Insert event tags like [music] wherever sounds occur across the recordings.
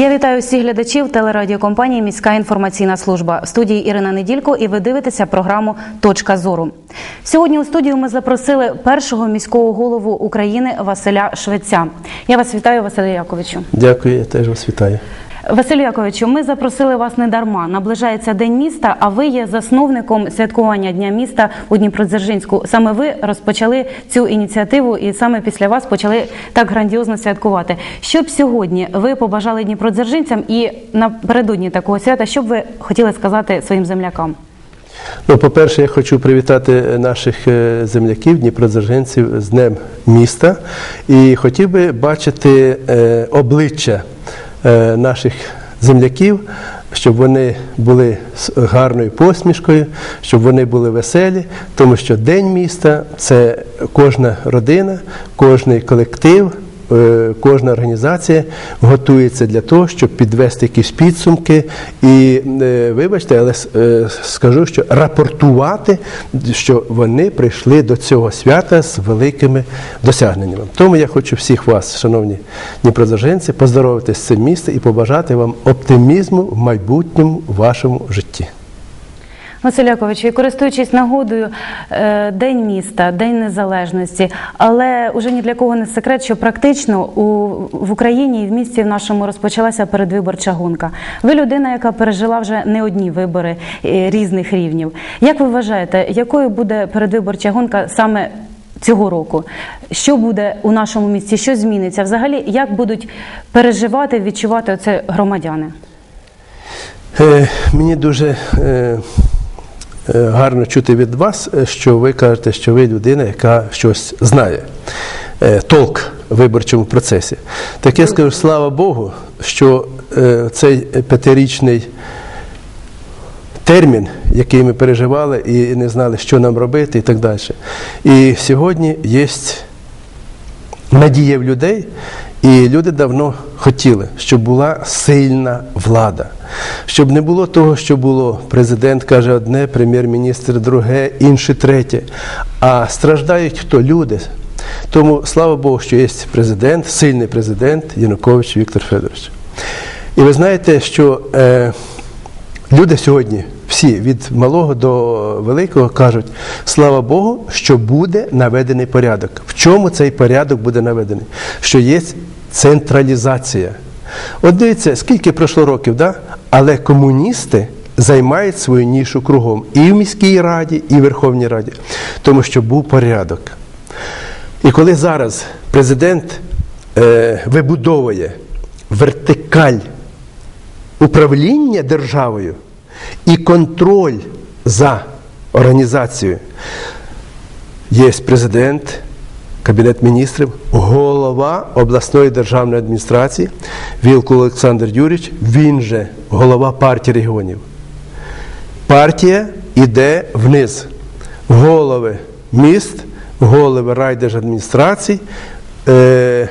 Я вітаю всіх глядачів телерадіокомпанії Міська інформаційна служба в студії Ірина Неділько, і ви дивитеся програму Точка зору. Сьогодні у студію ми запросили першого міського голову України Василя Швеця. Я вас вітаю, Василю Яковичу. Дякую, я теж вас вітаю. Василю Яковичу, ми запросили вас не дарма. Наближається День міста, а ви є засновником святкування Дня міста у Дніпродзержинську. Саме ви розпочали цю ініціативу, і саме після вас почали так грандіозно святкувати. Що б сьогодні ви побажали дніпродзержинцям і напередодні такого свята, що б ви хотіли сказати своїм землякам? Ну, по-перше, я хочу привітати наших е, земляків, дніпродзержинців з Днем міста і хотів би бачити е, обличчя наших земляків, щоб вони були з гарною посмішкою, щоб вони були веселі, тому що День міста це кожна родина, кожний колектив. Е, Кожна організація готується для того, щоб підвести якісь підсумки і, е, вибачте, але е, скажу, що рапортувати, що вони прийшли до цього свята з великими досягненнями. Тому я хочу всіх вас, шановні дніпродзержинці, поздоровити з цим містом і побажати вам оптимізму в майбутньому вашому житті. Василь і користуючись нагодою, е, День міста, День Незалежності, але уже ні для кого не секрет, що практично у, в Україні і в місті в нашому розпочалася передвиборча гонка. Ви людина, яка пережила вже не одні вибори е, різних рівнів. Як ви вважаєте, якою буде передвиборча гонка саме цього року? Що буде у нашому місті? Що зміниться? Взагалі, як будуть переживати, відчувати це громадяни? Е, Мені дуже гарно чути від вас, е, що ви кажете, що ви людина, яка щось знає. Е, Толк в виборчому процесі. Так я скажу, слава Богу, що е, цей п'ятирічний термін, який ми переживали і не знали, що нам робити, і так далі. І сьогодні є надія в людей, і люди давно хотіли, щоб була сильна влада, щоб не було того, що було. Президент каже одне, прем'єр-міністр друге, інше третє. А страждають хто? Люди. Тому слава Богу, що є президент, сильний президент Янукович Віктор Федорович. І ви знаєте, що е, люди сьогодні, всі від малого до великого, кажуть: слава Богу, що буде наведений порядок. В чому цей порядок буде наведений? Що є централізація. От дивіться, скільки пройшло років, да? Але комуністи займають свою нішу кругом і в міській раді, і в Верховній Раді, тому що був порядок. І коли зараз президент е, вибудовує вертикаль управління державою і контроль за організацією, є президент, Кабінет міністрів, голова обласної державної адміністрації Вілкул Олександр Юрійович, він же голова партії регіонів. Партія йде вниз. Голови міст, голови райдержадміністрацій, е,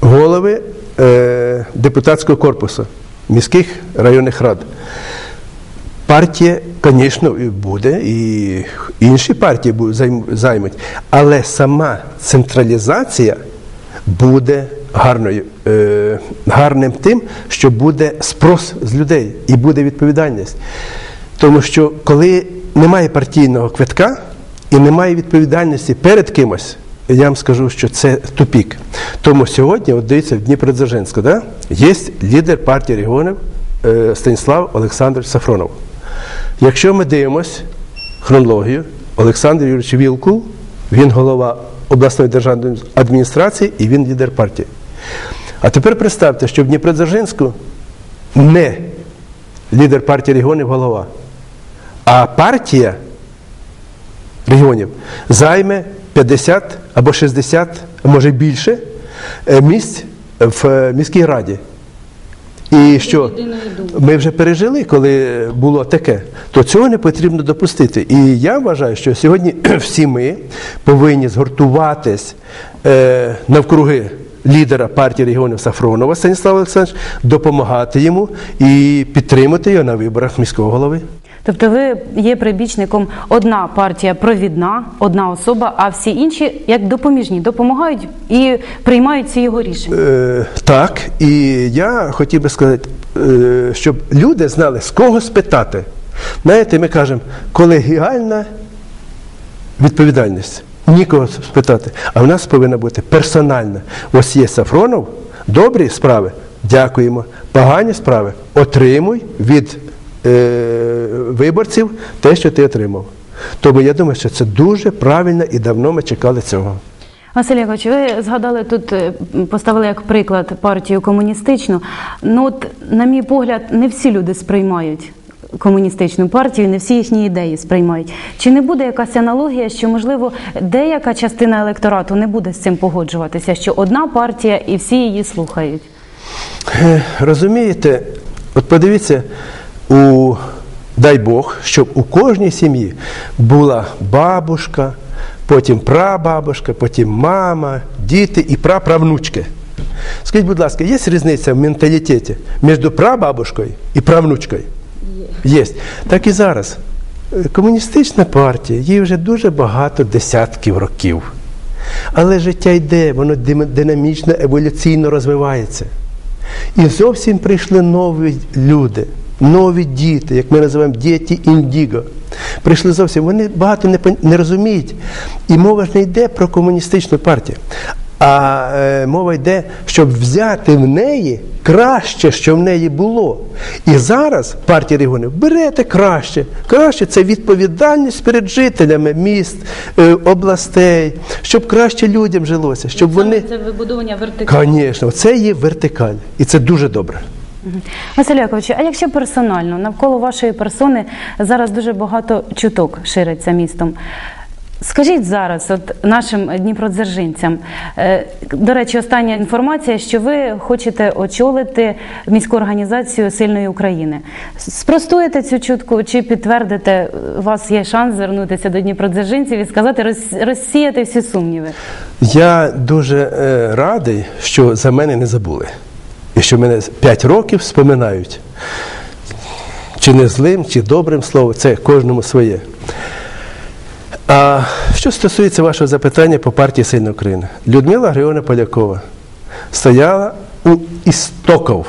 голови е, депутатського корпусу міських районних рад. Партія, звісно, буде, і інші партії займуть, але сама централізація буде гарною, е, гарним тим, що буде спрос з людей і буде відповідальність. Тому що коли немає партійного квитка і немає відповідальності перед кимось, я вам скажу, що це тупік. Тому сьогодні, от дивіться, в Дніпродзержинську, да, є лідер партії регіонів е, Станіслав Олександрович Сафронов. Якщо ми дивимося хронологію, Олександр Юрійович Вілкул, він голова обласної державної адміністрації і він лідер партії. А тепер представте, що в Дніпродзержинську не лідер партії регіонів голова, а партія регіонів займе 50 або 60, а може більше е, місць в е, міській раді. І що ми вже пережили, коли було таке, то цього не потрібно допустити. І я вважаю, що сьогодні [clears throat] всі ми повинні згуртуватись е, навкруги лідера партії регіонів Сафронова Станіслава Олександровича, допомагати йому і підтримати його на виборах міського голови. Тобто ви є прибічником одна партія провідна, одна особа, а всі інші як допоміжні допомагають і приймають ці його рішення. Е, так, і я хотів би сказати, е, щоб люди знали, з кого спитати. Знаєте, ми кажемо, колегіальна відповідальність. Нікого спитати. А в нас повинна бути персональна. Ось є Сафронов, добрі справи, дякуємо. Погані справи отримуй від виборців те, що ти отримав. Тому я думаю, що це дуже правильно і давно ми чекали цього. Василь Якович, ви згадали тут, е, поставили як приклад партію комуністичну. Ну от, на мій погляд, не всі люди сприймають комуністичну партію, не всі їхні ідеї сприймають. Чи не буде якась аналогія, що можливо деяка частина електорату не буде з цим погоджуватися, що одна партія і всі її слухають? Е, Розумієте, от подивіться, у, дай Бог, щоб у кожній сім'ї була бабушка, потім прабабушка, потім мама, діти і праправнучки. Скажіть, будь ласка, є різниця в менталітеті між прабабушкою і правнучкою? Є. Так і зараз. Комуністична партія, їй вже дуже багато десятків років. Але життя йде, воно динамічно, еволюційно розвивається. І зовсім прийшли нові люди, нові діти, як ми називаємо діти індіго. Прийшли зовсім, вони багато не, не розуміють. І мова ж не йде про комуністичну партію. А е, мова йде, щоб взяти в неї краще, що в неї було. І зараз партія регіонів берете краще. Краще це відповідальність перед жителями міст, е, областей, щоб краще людям жилося, щоб вони. це вибудовування вертикалі. Звісно, це є вертикаль, і це дуже добре. Василь Якович, а якщо персонально, навколо вашої персони зараз дуже багато чуток шириться містом. Скажіть зараз, от нашим дніпродзержинцям, е, до речі, остання інформація, що ви хочете очолити міську організацію сильної України. Спростуєте цю чутку чи підтвердите, у вас є шанс звернутися до дніпродзержинців і сказати, роз- розсіяти всі сумніви? Я дуже е, радий, що за мене не забули. І що мене 5 років споминають. Чи не злим, чи добрим словом, це кожному своє. А що стосується вашого запитання по партії Сильна Україна, Людмила Григорівна Полякова стояла у істоків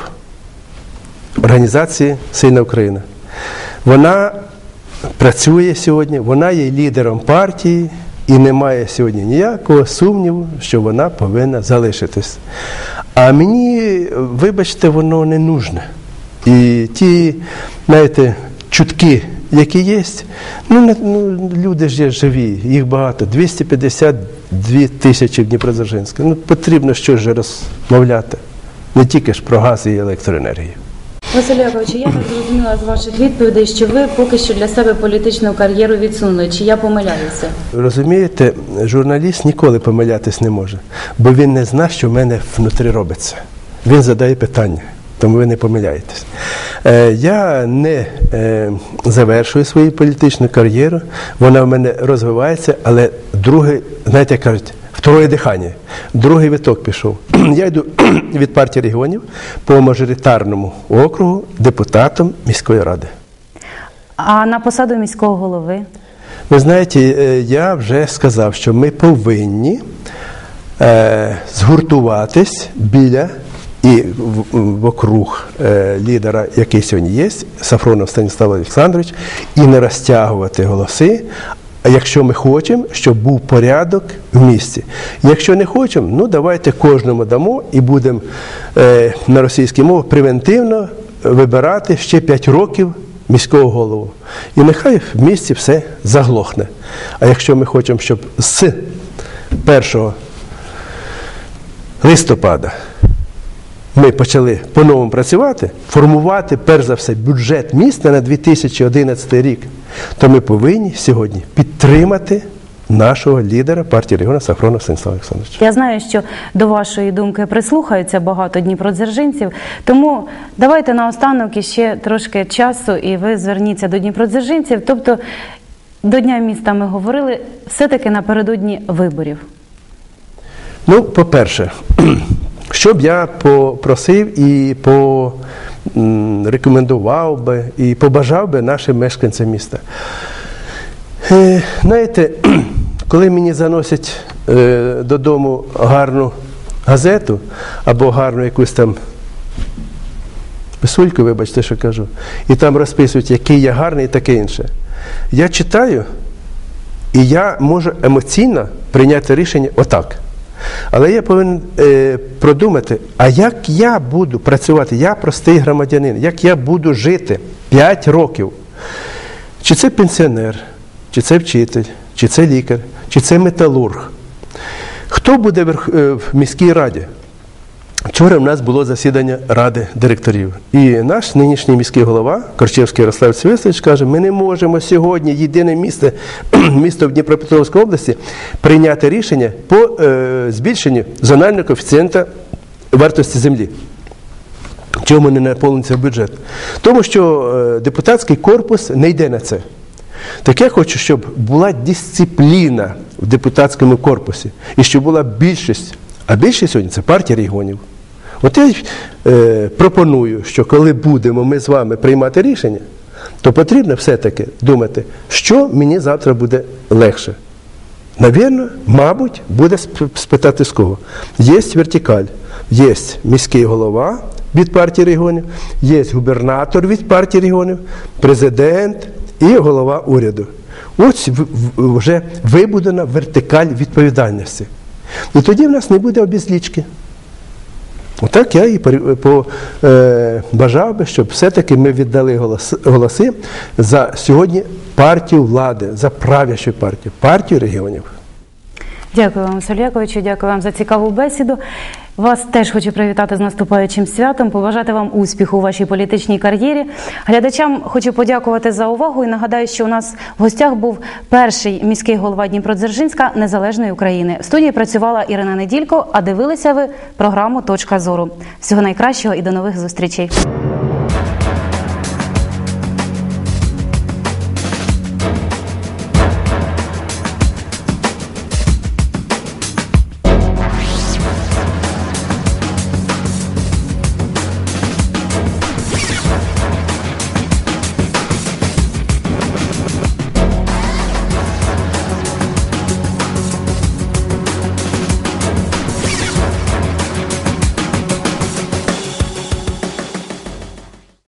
організації Сильна Україна. Вона працює сьогодні, вона є лідером партії і немає сьогодні ніякого сумніву, що вона повинна залишитись. А мені, вибачте, воно не нужне. І ті, знаєте, чутки, які є, ну, ну люди ж є живі, їх багато, 252 тисячі в Дніпродзержинську. Ну, потрібно щось розмовляти. Не тільки ж про газ і електроенергію. Василь Якович, я так зрозуміла з ваших відповідей, що ви поки що для себе політичну кар'єру відсунули. Чи я помиляюся? Розумієте, журналіст ніколи помилятись не може, бо він не знає, що в мене внутрі робиться. Він задає питання, тому ви не помиляєтесь. Е, я не е, завершую свою політичну кар'єру, вона в мене розвивається, але друге, знаєте, кажуть, второе дихання, другий виток пішов. [clears throat] Я йду [clears throat] від партії регіонів по мажоритарному округу депутатом міської ради. А на посаду міського голови? Ви знаєте, е, я вже сказав, що ми повинні е, згуртуватись біля і вокруг е, лідера, який сьогодні є, Сафронов Станіслав Олександрович, і не розтягувати голоси. Якщо ми хочемо, щоб був порядок в місті. Якщо не хочемо, ну давайте кожному дамо і будемо е, на російській мові превентивно вибирати ще 5 років міського голову. І нехай в місті все заглохне. А якщо ми хочемо, щоб з 1 листопада ми почали по-новому працювати, формувати, перш за все, бюджет міста на 2011 рік, то ми повинні сьогодні підтримати нашого лідера партії регіону Сафрона Станіслава Олександровича. Я знаю, що до вашої думки прислухаються багато дніпродзержинців, тому давайте наостанок іще трошки часу, і ви зверніться до дніпродзержинців. Тобто до Дня міста ми говорили все-таки напередодні виборів. Ну, по-перше, [clears throat] що б я попросив і м, рекомендував би і побажав би нашим мешканцям міста. Е, Знаєте, [clears throat] коли мені заносять е, додому гарну газету або гарну якусь там писульку, вибачте, що кажу, і там розписують, який я гарний і таке інше. Я читаю, і я можу емоційно прийняти рішення отак. Але я повинен е, продумати, а як я буду працювати, я простий громадянин, як я буду жити 5 років. Чи це пенсіонер, чи це вчитель, чи це лікар, чи це металург. Хто буде е, в міській раді? Вчора в нас було засідання ради директорів. І наш нинішній міський голова Корчевський Ярослав Цвислович каже, ми не можемо сьогодні єдине місто, [clears throat] місто в Дніпропетровській області прийняти рішення по е, збільшенню зонального коефіцієнта вартості землі. Чому не наповниться бюджет? Тому що е, депутатський корпус не йде на це. Так я хочу, щоб була дисципліна в депутатському корпусі і щоб була більшість. А більшість сьогодні це партія регіонів. От я е, пропоную, що коли будемо ми з вами приймати рішення, то потрібно все-таки думати, що мені завтра буде легше. Навірно, мабуть, буде спитати з кого. Є вертикаль, є міський голова від партії регіонів, є губернатор від партії регіонів, президент і голова уряду. Ось вже вибудена вертикаль відповідальності. І тоді в нас не буде обізлічки. Отак я і побажав е, би, щоб все-таки ми віддали голоси за сьогодні партію влади, за правящу партію, партію регіонів. Дякую вам, Соліяковичу, дякую вам за цікаву бесіду. Вас теж хочу привітати з наступаючим святом, побажати вам успіху у вашій політичній кар'єрі. Глядачам хочу подякувати за увагу і нагадаю, що у нас в гостях був перший міський голова Дніпродзержинська Незалежної України. В студії працювала Ірина Неділько, а дивилися ви програму Точка зору. Всього найкращого і до нових зустрічей.